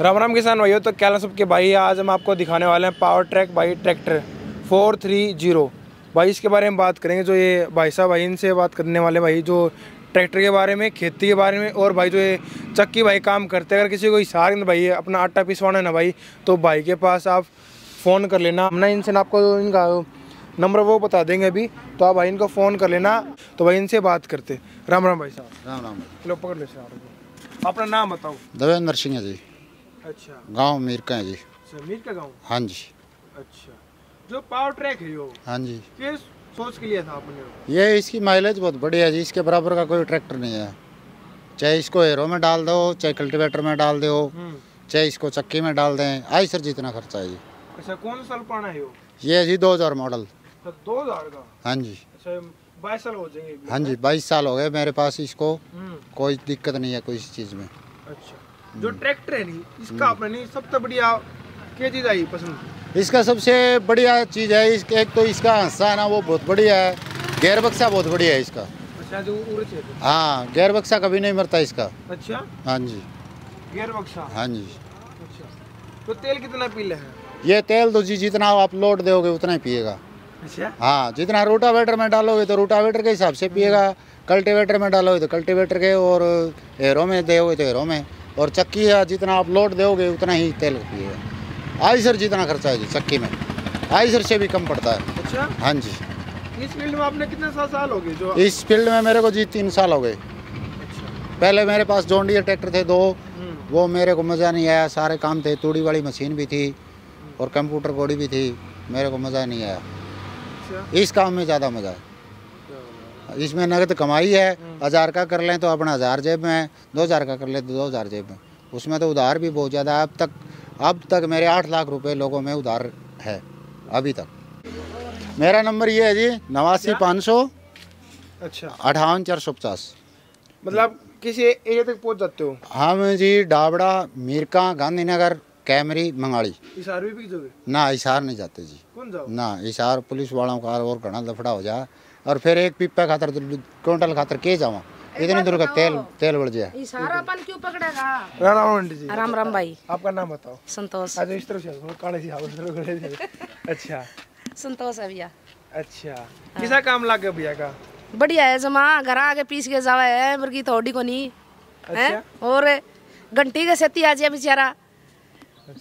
राम राम किसान भाइयों तो क्या सबके? भाई आज हम आपको दिखाने वाले हैं power track by tractor four three zero भाई इसके बारे में बात करेंगे जो ये भाई साहब भाई इनसे बात करने वाले भाई जो ट्रैक्टर के बारे में खेती के बारे में और भाई जो ये चक्की भाई काम करते हैं। अगर किसी को इशार भाई अपना आटा पिसवाना है ना भाई तो भाई के पास आप फ़ोन कर लेना। हमने इनसे ना आपको इनका नंबर वो बता देंगे अभी तो आप भाई इनको फ़ोन कर लेना तो भाई इनसे बात करते। राम राम भाई साहब। राम राम। लो पकड़ लो अपना नाम बताओ। देवेंद्र सिंह जी। अच्छा। गाँव मीरका है जी। समीर का गाँव? हाँ जी। अच्छा। जो पावर ट्रैक है यो हाँ जी। किस सोच के लिए था आपने ये इसकी माइलेज बहुत बढ़िया है जी इसके बराबर का कोई ट्रैक्टर नहीं है। चाहे इसको हेरो में डाल दो चाहे कल्टीवेटर में डाल दो हम्म। चाहे इसको चक्की में डाल दें आई सर जितना खर्चा है जी। अच्छा कौन सा साल पुराना है यो ये जी दो हज़ार मॉडल अच्छा दो हज़ार का? हाँ जी। अच्छा बाईस साल हो जाएँगे। हाँ जी बाईस साल हो गए मेरे पास इसको। हम्म। कोई दिक्कत नहीं है कोई चीज़ में। अच्छा। जो ट्रैक्टर है नहीं इसका आपने नहीं सबसे बढ़िया क्या चीज़ आई पसंद? इसका सबसे बढ़िया चीज़ है इसके एक तो इसका हिस्सा है ना वो बहुत बढ़िया है। गेयर बक्सा बहुत बढ़िया है इसका। अच्छा जो हाँ गेयर बक्सा कभी नहीं मरता इसका। अच्छा? हाँ जी। गियर बक्सा? हाँ जी। अच्छा। तो तेल कितना पी ले है? ये तेल तो जी जितना आप लोड दोगे उतना ही पिएगा। अच्छा? हाँ जितना रोटावेटर में डालोगे तो रोटावेटर के हिसाब से पिएगा। कल्टीवेटर में डालोगे तो कल्टीवेटर के और हेरो में दोगे तो हेरो में। और चक्की है जितना आप लोड दोगे उतना ही तेल पिएगा आइसर जितना खर्चा है जी चक्की में। आइसर से भी कम पड़ता है। अच्छा? हाँ जी। इस फ़ील्ड में आपने कितने साल साल हो गए जो इस फ़ील्ड में मेरे को जी तीन साल हो गए। अच्छा। पहले मेरे पास जोंडियर ट्रैक्टर थे दो। हम्म। वो मेरे को मज़ा नहीं आया। सारे काम थे। तूड़ी वाली मशीन भी थी और कंप्यूटर बॉडी भी थी। मेरे को मज़ा नहीं आया। अच्छा। इस काम में ज़्यादा मज़ा है। इसमें नगद कमाई है हज़ार का कर लें तो अपना हज़ार जेब में है दो हज़ार का कर लें तो दो हज़ार जेब में उसमें तो उधार भी बहुत ज़्यादा है। अब तक अब तक मेरे आठ लाख रुपए लोगों में उधार है अभी तक। मेरा नंबर ये है जी नवासी पाँच सौ अच्छा। अठावन चार सौ पचास। मतलब किसी एरिया तक पहुँच जाते हो? हम जी डाबड़ा मीरका गांधीनगर कैमरी मंगाड़ी आरवी भी ना इशार नहीं जाते जी। कौन जाओ? ना इशार पुलिस वालों का और घना लफड़ा हो जा। और फिर एक पिप्पा खातर क्विंटल खातर के जावा इतनी दूर का तेल तेल बढ़ जाए सारा अपन क्यों पकड़ेगा? राम राम जी। राम राम भाई। आपका नाम बताओ। संतोष। आज इस तरफ़ से काले से आओ, इस तरफ़ अच्छा। संतोष है भैया। अच्छा। किसा काम लागे भैया का? बढ़िया है जमा घर आके पीस के जावे है मुर्गी थोड़ी को नहीं है? अच्छा। और घंटी के सेती आ जाए बेचारा।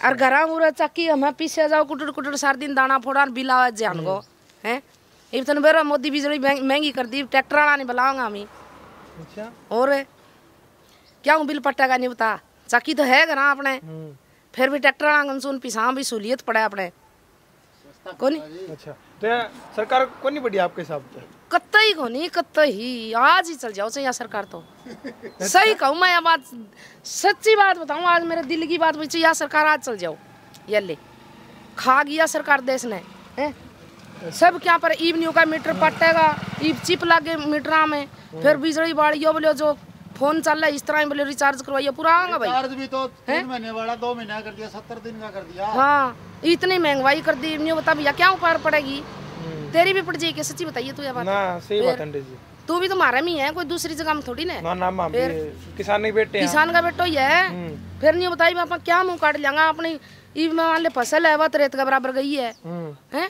और घर उरे चक्की हमें पीसे जाओ कुटुर कुटुर सार दिन दाना फोड़ा बिलावा जान को हैं? इतने बेरो मोदी बिजली महँगी कर दी ट्रैक्टर वाला नहीं बुलाऊँगा हमें अच्छा और क्या हूँ बिल पट्टेगा नहीं बता चक्की तो है घर अपने फिर भी ट्रैक्टर वाला सुन पिछा भी सहूलियत पड़े अपने कोनी अच्छा तो सरकार को आपके हिसाब से कतई को नहीं कतई आज ही चल जाओ चाहिए सरकार तो सही कहूँ मैं यह बात सच्ची बात बताऊँ आज मेरे दिल की बात बची या सरकार आज चल जाओ ये ले खा गया सरकार देश ने हैं? सब क्या पर ईब न्यू का मीटर पटेगा ईब चिप लागे मीटर में। फिर बिजली बाड़ी बोले जो फ़ोन चल रहा है इस तरह ही बोले रिचार्ज करवाइए पूरा आऊँगा भाई? चार्ज भी तो तीन महीने वाला दो महीना कर दिया सत्तर दिन का कर दिया। हाँ इतनी महँगाई कर दी न्यू बता भैया क्या ऊपर पड़ेगी? तेरी भी पड़ जाएगी सच्ची बताइए तू ये बात। ना सही बात आंटी जी। तू भी तो मारा में ही है कोई दूसरी जगह में थोड़ी ना ना ना भी किसान के बेटे किसान का बेटा ही है। हम्म। फिर नहीं बताई बापा क्या मुँह काट लेंगा अपनी में मान ले फ़सल है वह तो रेत का बराबर गई है। हम्म। हैं?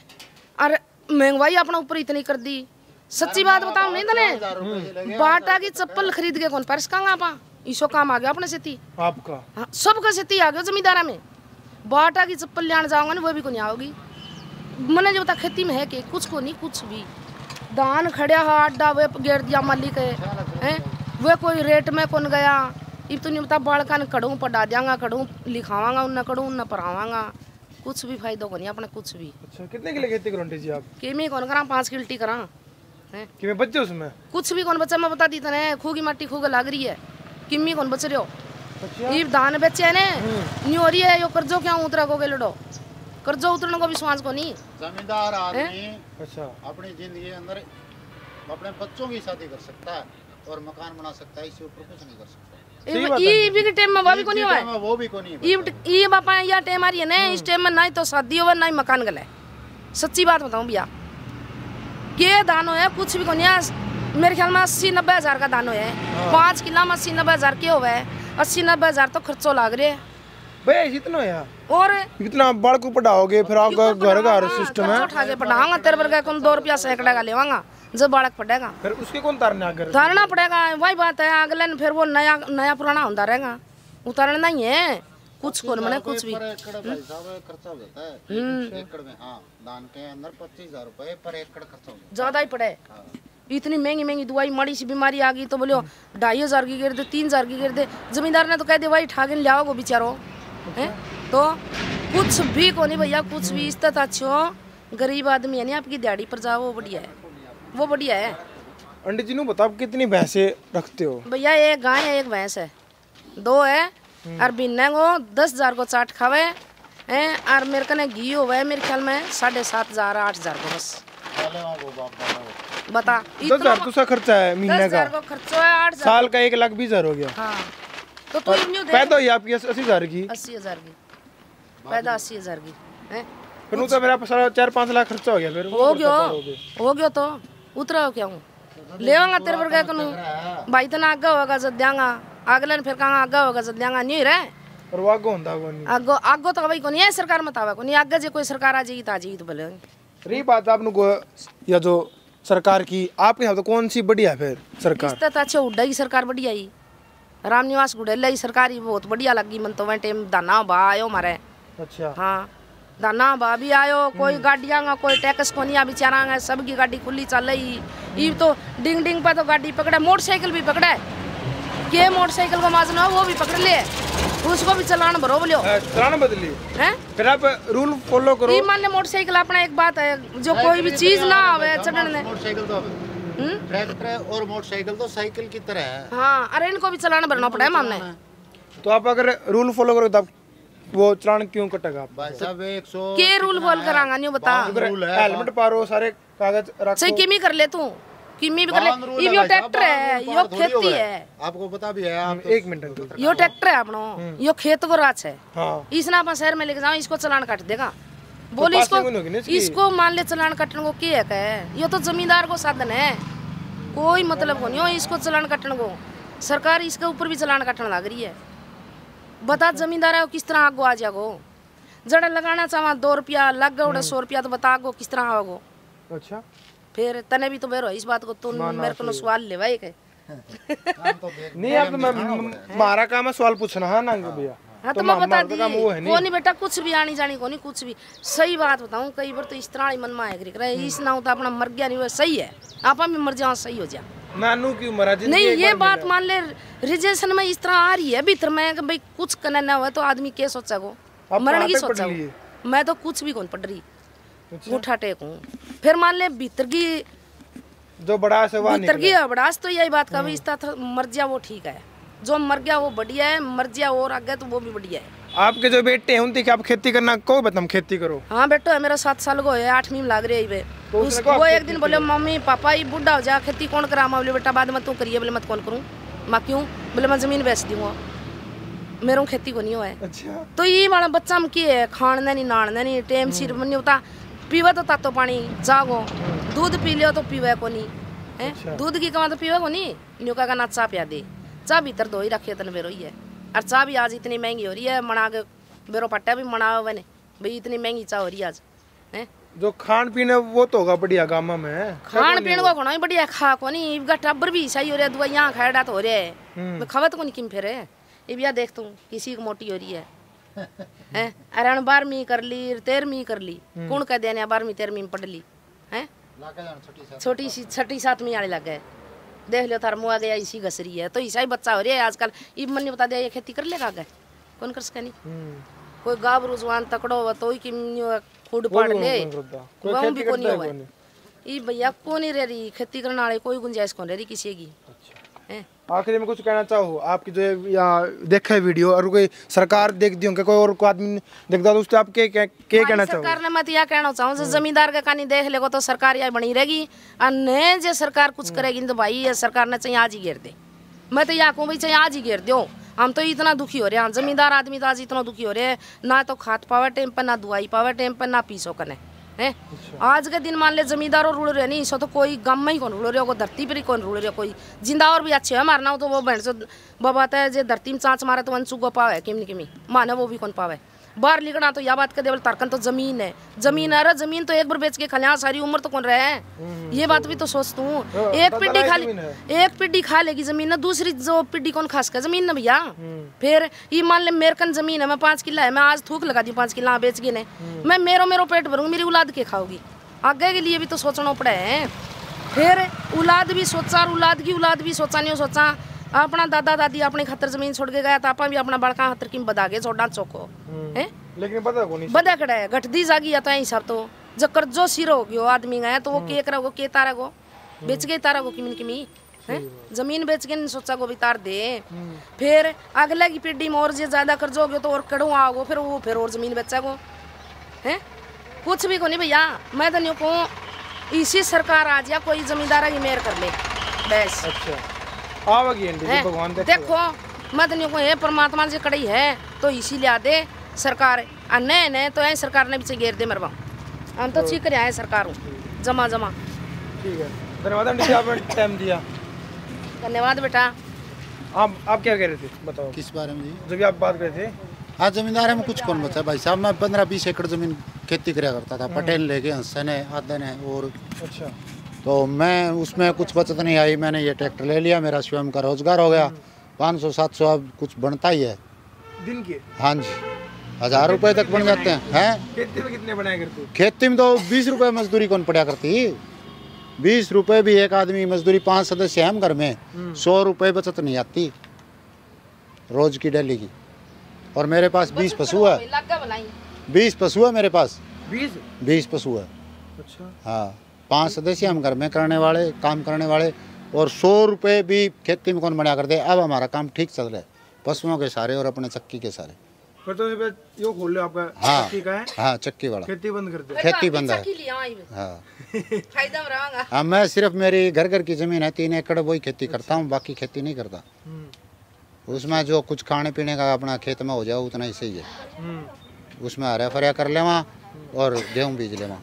और महँगाई अपना ऊपर इतनी कर दी। सच्ची बात बताओ नहीं तने बाटा की चप्पल खरीद के कौन परस कांगा आपा? ईसो काम आ गया अपने सेती आपका। हाँ सबका सेती आ गया जमींदारा में। बाटा की चप्पल लेने जाऊँगा ना वो भी को नहीं आओगी। मैंने जो बता खेती में है कि कुछ को नहीं कुछ भी। धान खड़िया हा अड्डा वे गेर दिया मालिक है। हैं? वे कोई रेट में कौन गया? इब तो नहीं बता बालका ने कड़ू पढ़ा दियांगा कड़ू लिखावांगा उन्हें कड़ू उन्हें पढ़ावांगा। कुछ भी फ़ायदा को नहीं अपने कुछ भी। अच्छा कितने किलो खेती करो आंटी जी आप? कि मैं कौन करा पाँच किल्टी करा हैं? कि मैं बच्चे उसमें? कुछ भी कौन बच्चा मैं बता दी तने खूगी माटी खूग लाग रही है। किम्मी कौन बच रहे हो? अच्छा। ये धान बेचे ने। न्यू हो रही है यो कर्जो क्या उतरा को लड़ो? कर्जो उतरने को विश्वास को नहीं। जमींदार आदमी अच्छा। अपनी ज़िंदगी अंदर अपने बच्चों की शादी कर सकता है और मकान बना सकता है इससे ऊपर कुछ नहीं कर सकता। ये भी के टाइम में वाभी को नहीं हुआ वो भी को नहीं ये ये बापा या टाइम आ रही है ना इस टाइम में ना ही तो शादी होवे ना ही मकान गले। सच्ची बात बताऊँ भैया के दानो है कुछ भी को मेरे ख्याल में अस्सी नब्बे हज़ार का दानो है। पाँच किला में अस्सी नब्बे हज़ार के होवे अस्सी नब्बे हज़ार तो खर्चो लाग रहे भैया इतना है यार और इतना बड़ को पढ़ाओगे फिर आपका घर घर सिस्टम है? उठा के पढ़ाऊँगा तेरे वर्ग कौन दो रुपया सैकड़ा का लेवांगा। जब बालक पढ़ेगा। फिर उसके कौन तारने उतारना पड़ेगा वही बात है अगले ने फिर वो नया नया पुराना होता रहेगा। उतारना ही है। कुछ कौन मैंने कुछ भी। पर एकड़ भाई साहब खर्चा हो। जाता है एकड़ में हाँ धान के अंदर पच्चीस हज़ार रुपए पर एकड़ खर्चा हो जाता ज़्यादा ही पड़े। इतनी महँगी महँगी दवाई माड़ी सी बीमारी आ गई तो बोलो ढाई हज़ार की गिर दे तीन हज़ार की गिर दे। जमींदार ने तो कह दे भाई ठाके लियाओ बेचारो। है? तो कुछ भी को नहीं भैया कुछ भी इस तरह अच्छो गरीब आदमी है नहीं आपकी दिहाड़ी पर जाओ वो बढ़िया है। वो बढ़िया है। अंडी जी बताओ आप कितनी भैंसे रखते हो? भैया एक गाय है एक भैंस है। दो है और बिन्ने को दस हज़ार को चाट खावे है और मेरे कने घी हुआ है मेरे ख्याल में साढ़े सात हज़ार आठ हज़ार को बस। है बता दस हज़ार तो सा खर्चा है महीने का? खर्चो है आठ हज़ार साल का। एक लाख बीस हज़ार हो गया। हाँ तो तू दे। पैदा हुई आपकी अस्सी हज़ार की? अस्सी हज़ार की। पैदा अस्सी हज़ार की है। फिर तो मेरा सारा चार पाँच लाख खर्चा हो गया फिर हो गयो। हो गया तो। कनु। ने फिर कहाँ आगा होगा जब देंगा? नहीं रहे? और वो आगो होता वो नहीं। आगो आगो तो भाई को नहीं है सरकार मतावा को नहीं आगे जे कोई सरकार आ जाएगी तो जाएगी तो बोले रही बात आपने को या जो सरकार की आपके हिसाब से कौन सी बढ़िया फिर सरकार? इस तो अच्छे उड्डा की सरकार बढ़िया ही। रामनिवास गुड़ेला की सरकार ही बहुत बढ़िया लगी मन तो वह टाइम दाना बा मारे। अच्छा। हाँ। दाना बा भी आयो कोई गाड़ियाँ कोई टैक्स को नहीं बेचारा सबकी गाड़ी खुली चल रही ये तो डिंग डिंग पे तो गाड़ी पकड़े मोटरसाइकिल भी पकड़े। के मोटरसाइकिल को माजना हो वो भी पकड़ ले। उसको भी चलान भरो बोलियो। चलाना बदली। हैं? फिर आप रूल फॉलो करो। ये मान ले मोटरसाइकिल अपना एक बात है जो कोई भी चीज़ ना आवे चढ़ने मोटरसाइकिल तो हम्म? ट्रैक्टर और मोटरसाइकिल तो साइकिल की तरह है। हाँ अरे इनको भी चलान भरना पड़ा है मामने तो आप अगर रूल फॉलो करो तो आप वो चलान क्यों कटेगा भाई साहब के रूल बोल करांगा नहीं बता हेलमेट पारो सारे कागज़ रखो। सही किमी कर ले तू। किमी भी कर ले। ये है यो ट्रैक्टर है यो खेती है। आपको पता भी है आप एक मिनट यो ट्रैक्टर है अपनो। यो खेत को राच है। हाँ। इसना अपन शहर में लेके जाओ इसको चलान काट देगा। बोली तो इसको ना इसकी? इसको मान ले चलान काटने को क्या है? कहे यो तो जमींदार को साधन है। कोई मतलब को नहीं हो इसको चलान काटने को। सरकार इसके ऊपर भी चलान काटने लग रही है। बता जमींदार है किस तरह आगो आ जागो जड़ा लगाना चाहवा दो रुपया लग गए सौ रुपया तो बता आगो किस तरह आओगो अच्छा। फिर तने भी तो बेरो इस बात को तू मेरे को सवाल ले भाई के। तो नहीं आप तो मैं हमारा काम है सवाल पूछना है ना भैया। हाँ तो तो मैं बता दी वो नहीं। बेटा कुछ भी आनी जानी को नहीं कुछ भी। सही बात बताऊँ कई बार तो इस तरह ही मन में आए करे इस ना हो तो अपना मर गया नहीं वो सही है। आप भी मर जाओ सही हो जा। नानू की उम्र है नहीं ये बात मान ले रिजेक्शन में इस तरह आ रही है भीतर में कि भाई कुछ करना ना हुआ तो आदमी क्या सोचा गो मरण की सोचा मैं तो कुछ भी कौन पढ़ रही। उठा टेक। हूँ फिर मान ले भीतर की जो बड़ा से वहाँ भीतर की अबड़ास तो यही बात का भाई इस तरह मर गया वो ठीक है। जो मर गया वो बढ़िया है मर गया और आ गया तो वो भी बढ़िया है। आपके जो बेटे हैं उनकी आप खेती करना को बताओ खेती करो। हाँ बेटो है मेरा सात साल को है आठवीं में लाग रही है तो उस, उसने कहा वो एक दिन बोले मम्मी पापा ये बुढ़ा हो जा खेती कौन करा मैं बोले बेटा बाद में तू करिए बोले मत कौन करूँ? माँ क्यों? बोले मैं ज़मीन बेच दूँगा। मेरे को खेती को नहीं हुआ है अच्छा। तो ये वाला बच्चा में की है खाने नहीं नाड़ने नहीं टेम सिर में नहीं होता। पीवा तो तातो पानी जागो। दूध पी लियो तो पीवे को नहीं। है? अच्छा। दूध की कमा तो पीवे को नहीं? न्यू का ना चाह पिया दे। चाह भीतर दो ही रखे तन बेरो ही है। और चाह भी आज इतनी महँगी हो रही है मना के बेरो पट्टा भी मना मैंने भाई इतनी महँगी चाह हो रही है आज। है? जो खान पीन है वो तो होगा बढ़िया गामा में। खान पीन को घणा ही बढ़िया खा को नहीं इबका टब्बर भी सही हो रहा है दवाइयाँ खाड़ा तो हो रहा है। हम्म। खवत को नहीं किम फिर ये भी देख तू किसी को मोटी हो रही है। हैं? अरे बारहवीं कर ली तेरहवीं कर ली। हम्म। कौन कह देने बारहवीं तेरहवीं में पढ़ ली? हैं? छोटी सा छोटी सी छठी सातवीं आने लग गए। देख लो थार मुआ गया इसी घस रही है। तो ऐसा ही बच्चा हो रहा है आजकल। ये मन ने बता दिया ये खेती कर लेगा आगे? कौन कर सके नहीं हम्म। कोई गाब रुजवान तकड़ो हुआ तो ही। कि कोई ले कौन खेती भी को नहीं करता है हुआ ये भैया को नहीं रह रही? खेती करने वाले कोई गुंजाइश कौन रह रही किसी की? अच्छा। हैं? आखिरी में कुछ कहना चाहो? आपकी जो ये या देखा है वीडियो और कोई सरकार देख दी होंगे कोई और कोई आदमी देखता तो उससे आप क्या क्या क्या कहना चाहो सरकार ने मैं तो यह कहना चाहूँ जो जमींदार का कहानी देख लेगो तो सरकार यह बनी रहेगी। और नहीं जो सरकार कुछ करेगी तो भाई ये सरकार ने चाहिए आज ही घेर दे। मैं तो यह कहूँ भाई चाहिए आज ही घेर दो हम तो इतना दुखी हो रहे हैं। जमींदार आदमी तो आज इतना दुखी हो रहे हैं। ना तो खाद पावे टाइम पर ना दुआई पावे टाइम पर ना पीसो कने। है? आज के दिन मान ले जमींदार और रुड़ रहे नहीं सो तो कोई गम में ही कौन रुड़ रहे को धरती पर ही कौन रुड़ रहे कोई ज़िंदा और भी अच्छे है मारना हो तो वो बहन से है जो धरती में चाँच मारे तो वन को पावे किमी किमी। माने वो भी कौन पावे? बाहर लिखना तो यह बात कर देवल तरकन तो ज़मीन है। ज़मीन है अरे ज़मीन तो एक बार बेच के खलिया सारी उम्र तो कौन रहे हैं? ये बात भी तो सोच तू। एक पिड्डी खा एक पिड्डी खा लेगी ज़मीन ना दूसरी जो पिड्डी कौन खास का ज़मीन ना भैया। फिर ये मान ले मेरे कन ज़मीन है मैं पाँच किला है मैं आज थूक लगा दी पाँच किला बेच के ने मैं मेरो मेरो पेट भरूँगी मेरी औलाद के खाओगी आगे के लिए भी तो सोचना पड़े है। फिर औलाद भी सोचा और औलाद की औलाद भी सोचा नहीं सोचा। अपना दादा दादी अपने खतर ज़मीन छोड़ के गया था आपा भी अपना बड़का खतर की बदा के छोड़ा चौको है लेकिन पता को नहीं बदा कड़ा है घटदी जागी या तो हिसाब तो जो कर्जो सिरो हो गयो आदमी गया तो वो के करा गो के तारा गो बेच गए तारा गो किमिन किमी है ज़मीन बेच के नहीं सोचा गो भी तार दे फिर अगले की पीढ़ी में और जे ज़्यादा कर्जो हो गयो तो और कड़ो आओ फिर वो फिर और ज़मीन बेचा गो है कुछ भी को नहीं भैया मैं तो नहीं कहूँ इसी सरकार आ जा कोई जमींदारा की मेहर कर ले बस अच्छा आवागी हैं? भगवान देखो देखो मत नहीं को ये परमात्मा से कड़ी है तो इसी लिया दे सरकार। आ नहीं नहीं तो ऐ सरकार ने पीछे घेर दे मरवा हम तो ठीक रहा है सरकार जमा जमा। ठीक है। धन्यवाद आंटी आपने टाइम दिया। धन्यवाद बेटा। आप आप क्या कह रहे थे? बताओ। किस बारे में? जी जब आप बात कर रहे थे। आज जमींदार है कुछ कौन बचा भाई साहब मैं पंद्रह बीस एकड़ ज़मीन खेती कराया करता था पटेल लेके हंसन है आदन है और अच्छा। तो मैं उसमें कुछ बचत नहीं आई मैंने ये ट्रैक्टर ले लिया मेरा स्वयं का रोज़गार हो गया। पाँच सौ सात सौ अब कुछ बनता ही है। दिन के? हाँ जी। हज़ार रुपए तक बन जाते हैं। हैं? खेती में कितने बनाया करते खेती में तो बीस रुपए मजदूरी कौन पड़ा करती? बीस रुपए भी एक आदमी मजदूरी पाँच सदस्य हैं हम घर में। सौ रुपए बचत नहीं आती। रोज की डेली की। और मेरे पास बीस पशु है। बीस पशु है मेरे पास। बीस? बीस पशु है। अच्छा। हाँ। पाँच सदस्य हम घर में करने वाले काम करने वाले और सौ रुपए भी खेती में कौन बढ़िया करते अब हमारा काम ठीक चल रहा है। पशुओं के सारे और अपने चक्की के सारे फिर तो यो खोल लो आपका। हाँ। चक्की का है? हाँ चक्की वाला। खेती बंद कर दो। खेती बंद है। चक्की लिया आई हाँ। फ़ायदा में रहांगा हाँ मैं सिर्फ़ मेरी घर घर की ज़मीन है तीन एकड़ वही खेती करता हूँ बाकी खेती नहीं करता। हम्म, उसमें जो कुछ खाने पीने का अपना खेत में हो जाए उतना ही सही है। हम्म, उसमें हरे फरिया कर लेवा और गेहूँ बीज लेवा।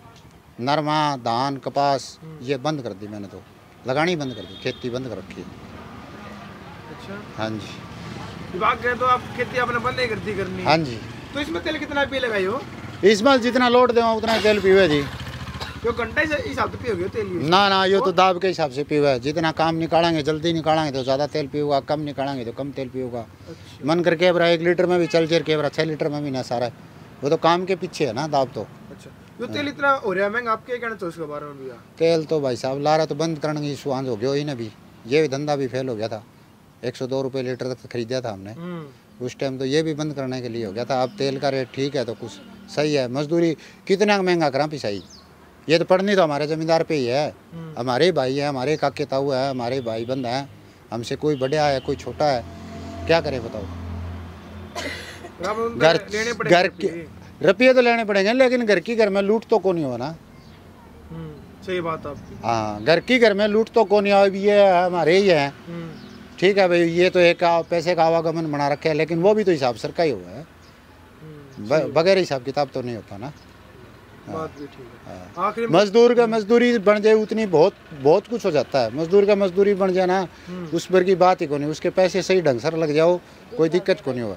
नरमा धान कपास ये बंद कर दी मैंने तो। लगानी बंद कर दी खेती बंद कर रखी अच्छा। हाँ जी। विभाग गए तो आप खेती आपने बंद नहीं करती करनी। हाँ जी। तो इसमें तेल कितना पी लगाई हो? इसमें जितना लोड देवा उतना तेल पीवे जी। जो घंटे से हिसाब से पियोगे तेल ना ना ये तो दाब के हिसाब से पीवे। जितना काम निकालेंगे जल्दी निकालेंगे तो ज़्यादा तेल पीऊगा कम निकालेंगे तो कम तेल पीऊगा। अच्छा। मन करके अब एक लीटर में भी चल चल के छः लीटर में भी ना सारा। वो तो काम के पीछे है ना दाब तो। अच्छा। जो तेल इतना हो रहा है महँगा आप क्या कहना चाहो उसके बारे में भैया तेल तो भाई साहब ला रहा तो बंद करने की सुहान हो गया ही ना भी। ये भी धंधा भी फेल हो गया था। एक सौ दो रुपये लीटर तक खरीदा था हमने। हम्म, उस टाइम तो ये भी बंद करने के लिए हो गया था। अब तेल का रेट ठीक है तो कुछ सही है। मजदूरी कितना महँगा करा पिसाई? ये तो पढ़नी तो हमारे जमींदार पे ही है। हम्म। हमारे भाई है हमारे काके ताऊ है हमारे भाई बंद हैं। हमसे कोई बड़ा है कोई छोटा है क्या करें बताओ? घर घर रुपये तो लेने पड़ेंगे लेकिन घर की घर में लूट तो कौन ही हो ना हम्म, सही बात आपकी। हाँ घर की घर में लूट तो कौन ही हो ये हमारे ही हैं। हम्म, ठीक है भाई ये तो एक पैसे का आवागमन बना रखे है लेकिन वो भी तो हिसाब सर का ही हुआ है। हम्म, बगैर हिसाब किताब तो नहीं होता ना बात भी ठीक है। हाँ। मजदूर का मजदूरी बन जाए उतनी बहुत बहुत कुछ हो जाता है। मजदूर का मजदूरी बन जाए ना। उस पर की बात ही को नहीं उसके पैसे सही ढंग से लग जाओ कोई दिक्कत को नहीं होगा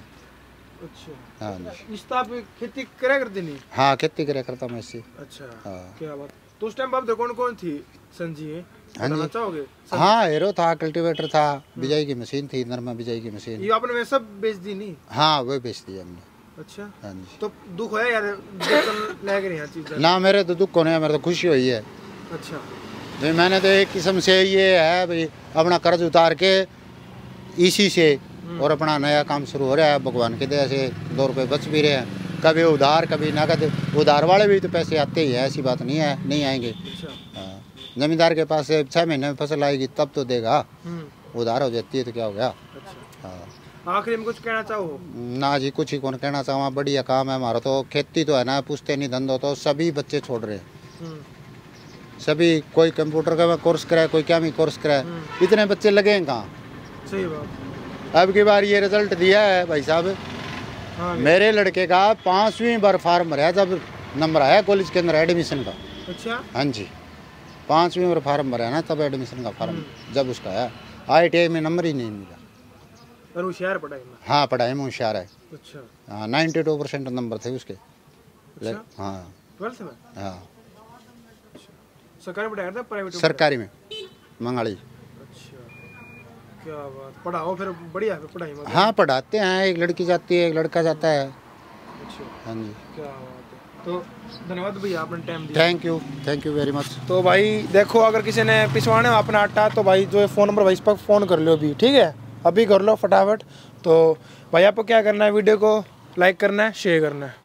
अच्छा। हाँ जी इस आप खेती करे करते नहीं? हाँ खेती करे करता मैं अच्छा हाँ। क्या बात। तो उस टाइम आप देखो कौन कौन थी संजी है हाँ जी। चाहोगे? हाँ हेरो था कल्टीवेटर था बिजाई की मशीन थी नरमा बिजाई की मशीन ये आपने वैसा बेच दी नहीं? हाँ वो बेच दिया हमने। अच्छा। हाँ जी। तो दुख है यार जब ले गए चीज़। ना मेरे तो दुख को नहीं है मेरे तो खुशी हुई है। अच्छा। मैंने तो एक किस्म से ये है भाई अपना कर्ज उतार के इसी से और अपना नया काम शुरू हो रहा है। भगवान की दया से दो रुपये बच भी रहे हैं। कभी उधार कभी नगद। उधार वाले भी तो पैसे आते ही है ऐसी बात नहीं है नहीं आएँगे। अच्छा। हाँ। जमींदार के पास छः महीने में फ़सल आएगी तब तो देगा। हम्म। उधार हो जाती है तो क्या हो गया? अच्छा। हाँ। आखिरी में कुछ कहना चाहो? ना जी कुछ ही कौन कहना चाहूँ। बढ़िया काम है हमारा तो। खेती तो है ना पूछते नहीं धंधो तो। सभी बच्चे छोड़ रहे हैं। हम्म। सभी कोई कंप्यूटर का कोर्स कराए कोई क्या भी कोर्स कराए। इतने बच्चे लगे हैं कहाँ? सही बात। अब की बार ये रिज़ल्ट दिया है भाई साहब। हाँ मेरे लड़के का पांचवी बार फार्म भरा जब नंबर आया कॉलेज के अंदर एडमिशन का। अच्छा। हाँ जी। पाँचवीं बार फॉर्म भरा ना तब एडमिशन का फार्म जब उसका आया। आई में नंबर ही नहीं मिला। और होशियार पढ़ाई में। हाँ पढ़ाई में होशियार है। अच्छा। हाँ नाइन्टी टू परसेंट नंबर थे उसके। अच्छा। हाँ। ट्वेल्थ में? हाँ। सरकारी पढ़ाया सरकारी में। मंगाड़ी अच्छा क्या बात पढ़ाओ फिर बढ़िया पढ़ाई में हाँ पढ़ाते हैं एक लड़की जाती है एक लड़का जाता है। अच्छा। हाँ जी। क्या बात है। तो धन्यवाद भैया आपने टाइम दिया। Thank you thank you very much तो भाई देखो अगर किसी ने पिछवाने अपना आटा तो भाई जो है फ़ोन नंबर भाई इस पर फ़ोन कर लो अभी ठीक है? अभी कर लो फटाफट। तो भाई आपको क्या करना है वीडियो को लाइक करना है शेयर करना है।